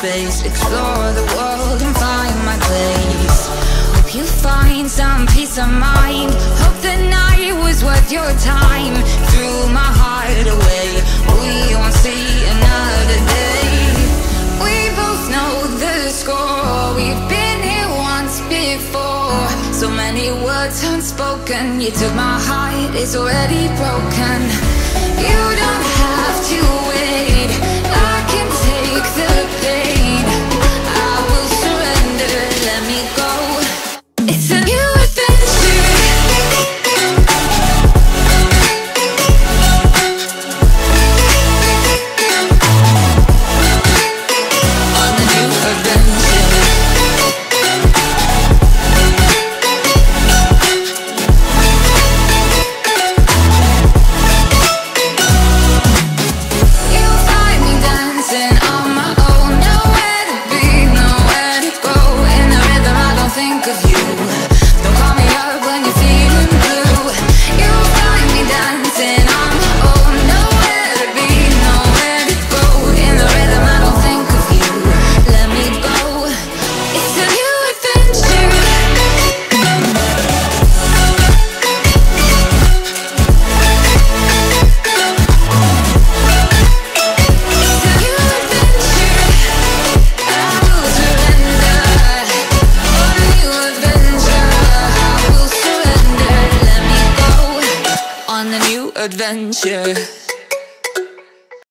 space, explore the world and find my place. Hope you find some peace of mind. Hope the night was worth your time. Threw my heart away. We won't see another day. We both know the score. We've been here once before. So many words unspoken. You took my heart, it's already broken. You don't have to adventure.